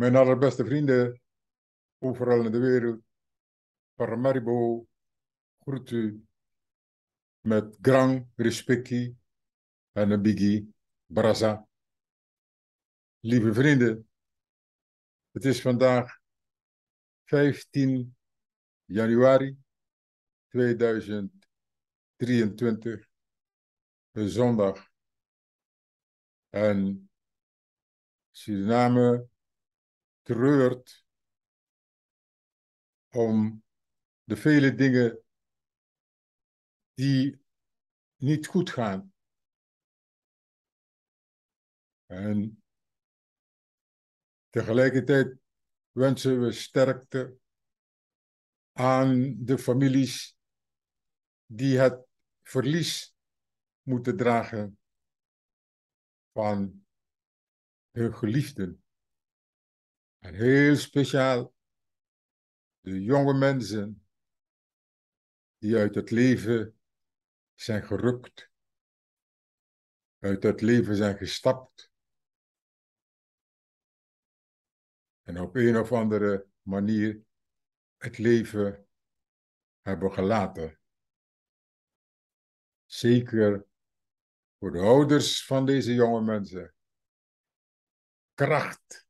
Mijn allerbeste vrienden, overal in de wereld, Paramaribo, groet u met grand respecti en een biggie brasa. Lieve vrienden, het is vandaag 15 januari 2023, een zondag. En Suriname treurt om de vele dingen die niet goed gaan. En tegelijkertijd wensen we sterkte aan de families die het verlies moeten dragen van hun geliefden. En heel speciaal de jonge mensen die uit het leven zijn gerukt, uit het leven zijn gestapt en op een of andere manier het leven hebben gelaten. Zeker voor de ouders van deze jonge mensen. Kracht,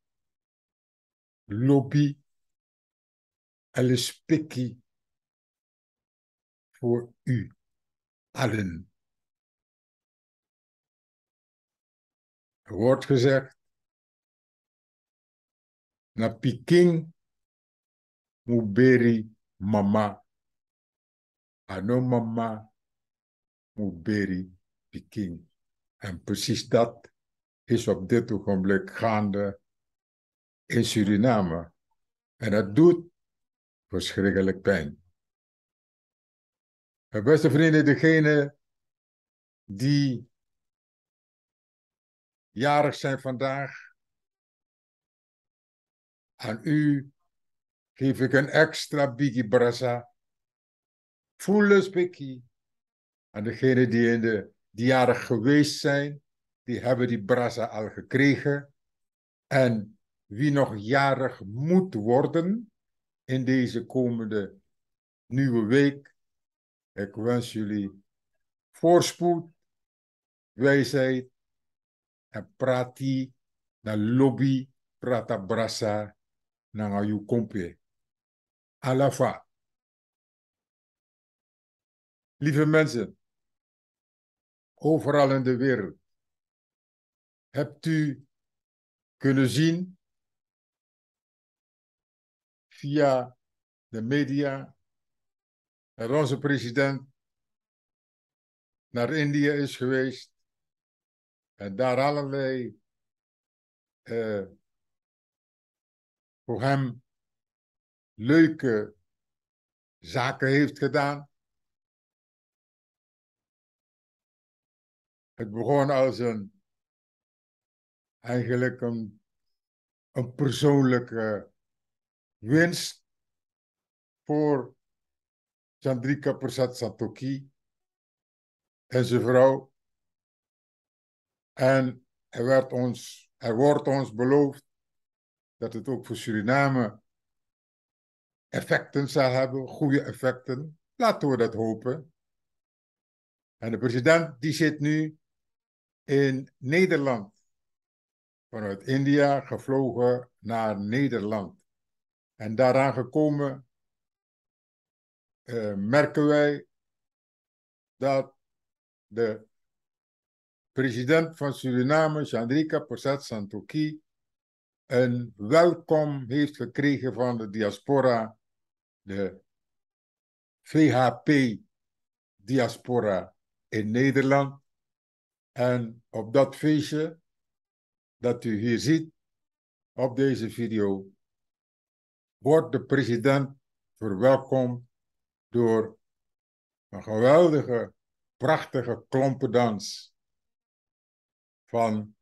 lobby, spikkie voor u allen. Er wordt gezegd, na Peking muberi mama, ano mama muberi Peking. En precies dat is op dit ogenblik gaande in Suriname. En dat doet verschrikkelijk pijn. Mijn beste vrienden, degene die jarig zijn vandaag, aan u geef ik een extra biggie brasa. Volle spikkie. Aan degene die in de die jarig geweest zijn, die hebben die brasa al gekregen. En wie nog jarig moet worden in deze komende nieuwe week, ik wens jullie voorspoed, wijsheid en prati na lobby prata brasa na ayu kompe. Alafa. Lieve mensen, overal in de wereld, hebt u kunnen zien via de media dat onze president naar India is geweest en daar allerlei uh, voor hem leuke zaken heeft gedaan. Het begon als een, eigenlijk een, een persoonlijke winst voor Chandrika Prasad Satoki en zijn vrouw. En er, werd ons, er wordt ons beloofd dat het ook voor Suriname effecten zal hebben, goede effecten. Laten we dat hopen. En de president die zit nu in Nederland. Vanuit India gevlogen naar Nederland. En daaraan gekomen uh, merken wij dat de president van Suriname, Chandrika Persat Santokhi, een welkom heeft gekregen van de diaspora, de VHP-diaspora in Nederland. En op dat feestje dat u hier ziet op deze video, wordt de president verwelkomd door een geweldige, prachtige klompendans van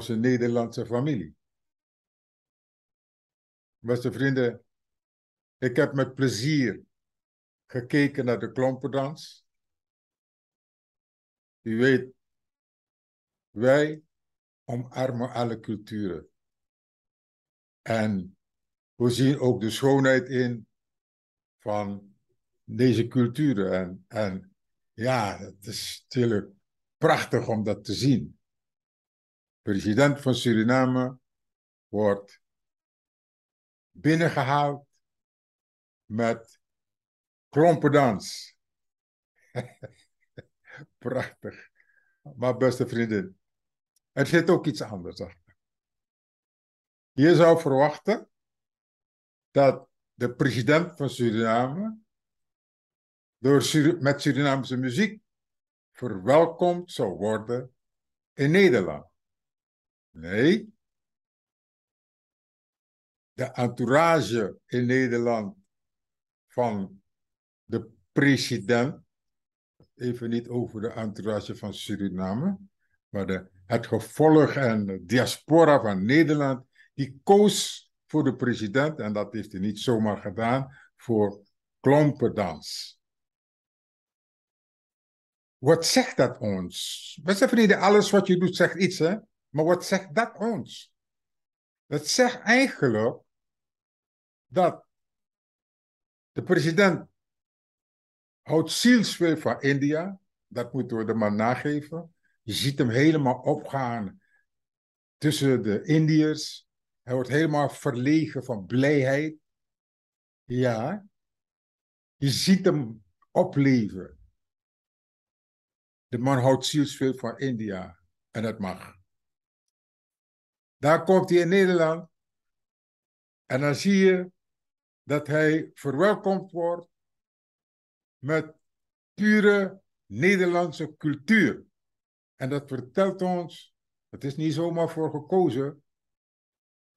onze Nederlandse familie. Beste vrienden, ik heb met plezier gekeken naar de klompendans. U weet, wij omarmen alle culturen. En we zien ook de schoonheid in van deze culturen. En, en ja, het is natuurlijk prachtig om dat te zien. President van Suriname wordt binnengehaald met klompendans. Prachtig. Maar beste vriendin, er zit ook iets anders achter. Je zou verwachten dat de president van Suriname door met Surinaamse muziek verwelkomd zou worden in Nederland. Nee. De entourage in Nederland van de president, even niet over de entourage van Suriname, maar de, het gevolg en de diaspora van Nederland, die koos voor de president, en dat heeft hij niet zomaar gedaan, voor klompendans. Wat zegt dat ons? Beste vrienden, alles wat je doet zegt iets, hè? Maar wat zegt dat ons? Dat zegt eigenlijk dat de president houdt zielsveel van India. Dat moeten we de man nageven. Je ziet hem helemaal opgaan tussen de Indiërs. Hij wordt helemaal verlegen van blijheid. Ja. Je ziet hem opleven. De man houdt zielsveel van India. En dat mag. Daar komt hij in Nederland. En dan zie je dat hij verwelkomd wordt met pure Nederlandse cultuur. En dat vertelt ons, het is niet zomaar voor gekozen.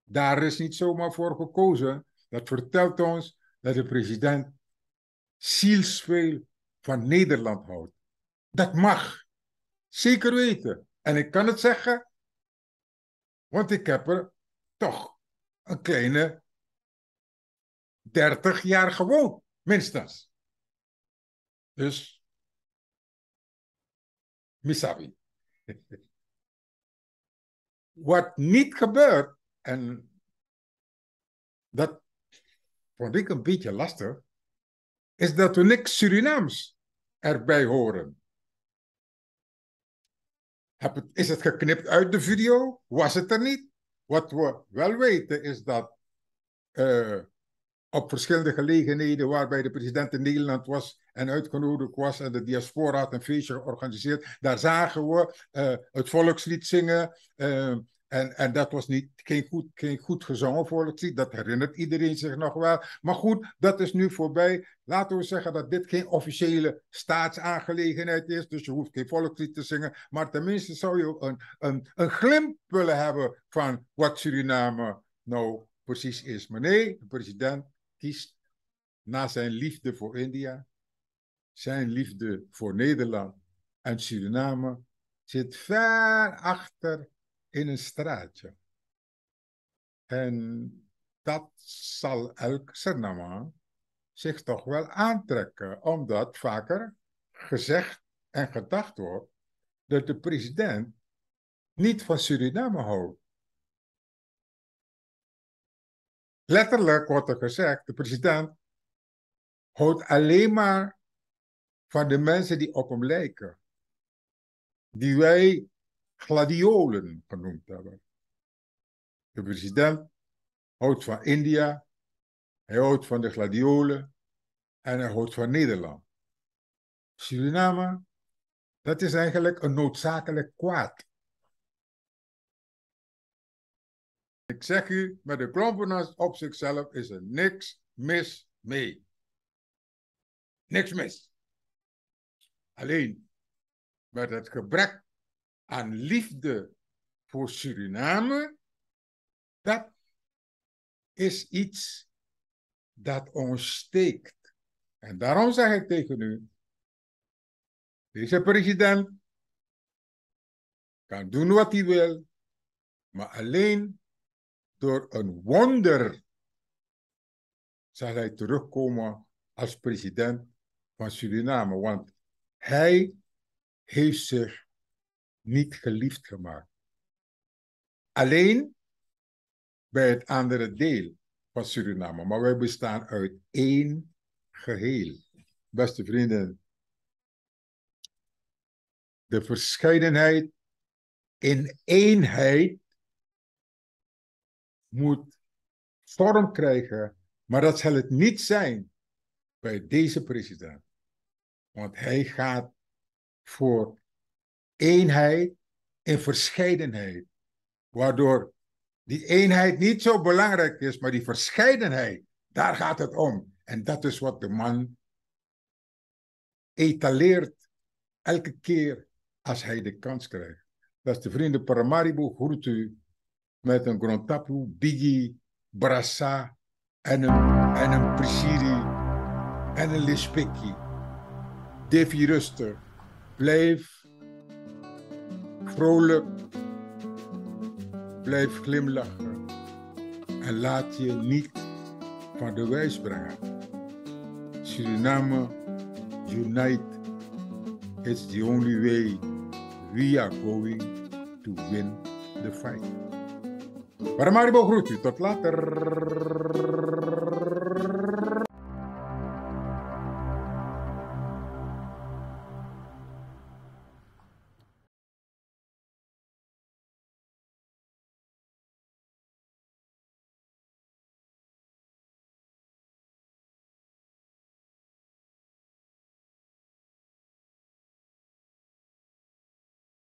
Daar is niet zomaar voor gekozen. Dat vertelt ons dat de president zielsveel van Nederland houdt. Dat mag. Zeker weten. En ik kan het zeggen, want ik heb er toch een kleine 30 jaar gewoond, minstens. Dus, misabi. Wat niet gebeurt, en dat vond ik een beetje lastig, is dat we niks Surinaams erbij horen. Is het geknipt uit de video? Was het er niet? Wat we wel weten is dat uh, op verschillende gelegenheden waarbij de president in Nederland was en uitgenodigd was en de diaspora had een feestje georganiseerd, daar zagen we uh, het volkslied zingen. Uh, en, en dat was niet, geen, goed, geen goed gezongen volkslied, dat herinnert iedereen zich nog wel. Maar goed, dat is nu voorbij. Laten we zeggen dat dit geen officiële staatsaangelegenheid is, dus je hoeft geen volkslied te zingen. Maar tenminste zou je een, een, een glimp willen hebben van wat Suriname nou precies is. Maar nee, de president kiest na zijn liefde voor India, zijn liefde voor Nederland en Suriname zit ver achter in een straatje. En dat zal elk Suriname zich toch wel aantrekken, omdat vaker gezegd en gedacht wordt dat de president niet van Suriname houdt. Letterlijk wordt er gezegd, de president houdt alleen maar van de mensen die op hem lijken. Die wij gladiolen genoemd hebben. De president houdt van India, hij houdt van de gladiolen en hij houdt van Nederland. Suriname, dat is eigenlijk een noodzakelijk kwaad. Ik zeg u, met de klompenars op zichzelf is er niks mis mee. Niks mis. Alleen met het gebrek aan liefde voor Suriname, dat is iets dat ons steekt. En daarom zeg ik tegen u, deze president kan doen wat hij wil, Maar alleen door een wonder zal hij terugkomen als president van Suriname. Want hij heeft zich niet geliefd gemaakt. Alleen bij het andere deel van Suriname. Maar wij bestaan uit één geheel. Beste vrienden, de verscheidenheid in eenheid moet vorm krijgen, maar dat zal het niet zijn bij deze president. Want hij gaat voor eenheid en verscheidenheid, waardoor die eenheid niet zo belangrijk is, maar die verscheidenheid, daar gaat het om. En dat is wat de man etaleert elke keer als hij de kans krijgt. Dat is de vrienden Paramaribo groet u met een Grontapu, Biggie, Brassa en een, en een Prisiri en een Lispeki. Davy rustig. Blijf vrolijk. Blijf glimlachen. En laat je niet van de wijs brengen. Suriname, unite. It's the only way we are going to win the fight. Paramaribo groet u. Tot later.